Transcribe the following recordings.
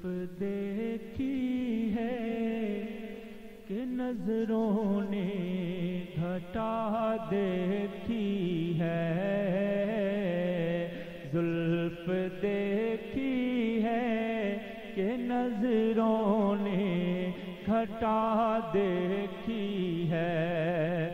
जुल्फ देखी है कि नज़रों ने घटा देखी है। जुल्फ देखी है कि नज़रों ने घटा देखी है।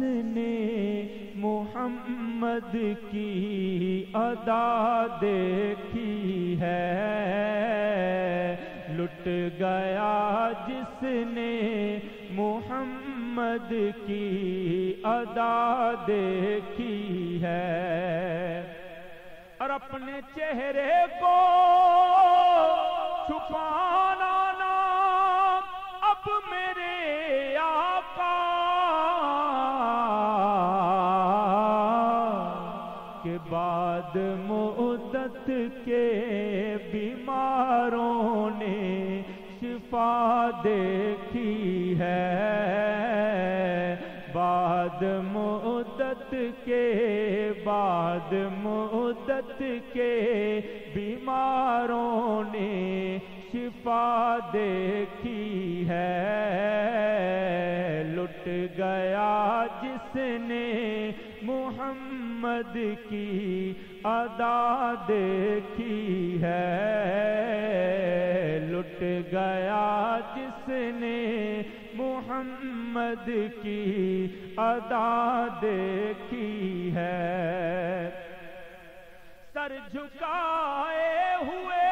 जिसने मोहम्मद की अदा देखी है। लुट गया जिसने मोहम्मद की अदा देखी है। और अपने चेहरे को बाद मुद्दत के बीमारों ने शिफा देखी है। बाद मुद्दत के, बाद मुद्दत के बीमारों ने शिफा देखी है। लुट गया जिसने मोहम्मद की अदा देखी है। लुट गया जिसने मोहम्मद की अदा देखी है। सर झुकाए हुए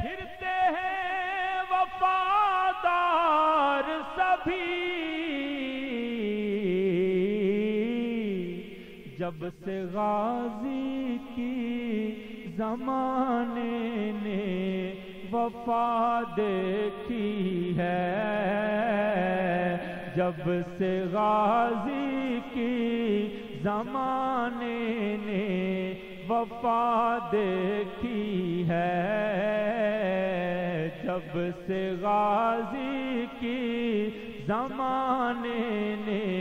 फिरते हैं वफादार सभी। जब से गाजी की जमाने ने वफा देखी है, जब से गाजी की जमाने ने वफा देखी है, जब से गाजी की जमाने ने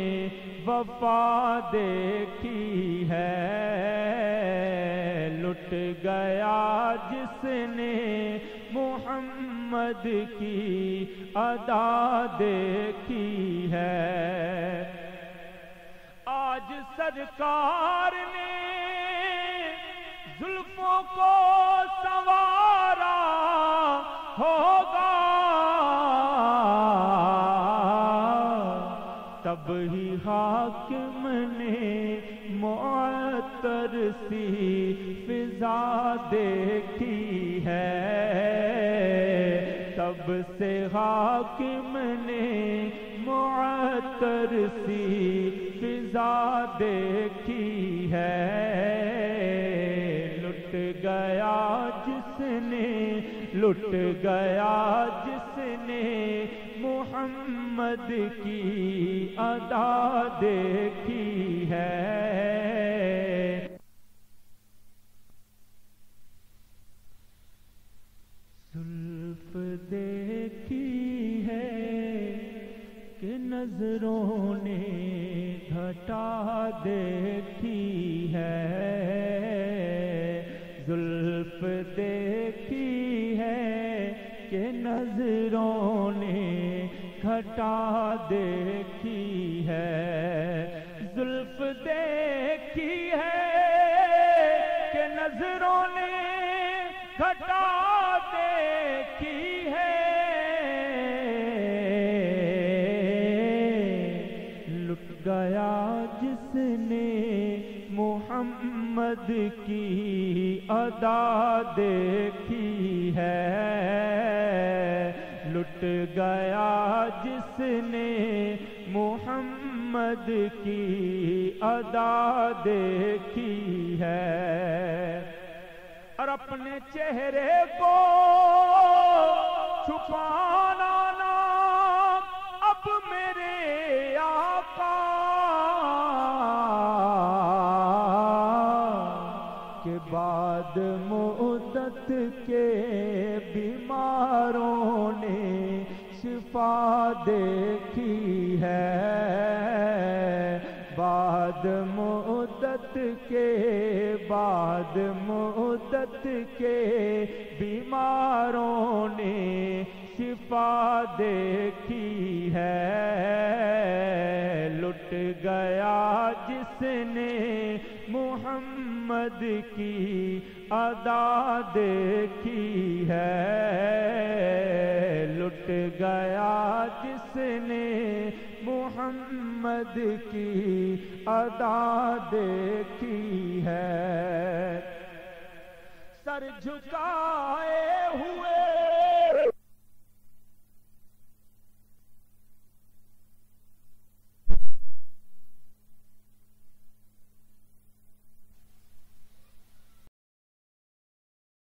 वफा देखी है। लुट गया जिसने मोहम्मद की अदा देखी है। आज सरकार ने जुल्फों को संवारा होगा तब ही हाकिम ने मुअत्तर सी फिजा देखी है। तब से हाकिम ने मुअत्तर सी फिजा देखी है। लुट गया जिसने, लुट गया मोहम्मद की अदा देखी है। जुल्फ देखी है कि नज़रों ने घटा देखी है। जुल्फ देखी है कि नज़रों ने घटा देखी है, जुल्फ देखी है कि नज़रों ने घटा देखी है। लुट गया जिसने मोहम्मद की अदा देखी है। लुट गया जिसने मोहम्मद की अदा देखी है। और अपने चेहरे को छुपाना ना, अब मेरे आका। के बाद मुझ मुद्दत के शिफा देखी है। बाद मुद्दत के, बाद मुद्दत के बीमारों ने शिफा देखी है। लुट गया जिसने मोहम्मद की अदा देखी है। लुट गया जिसने मोहम्मद की अदा देखी है। सर झुकाए हुए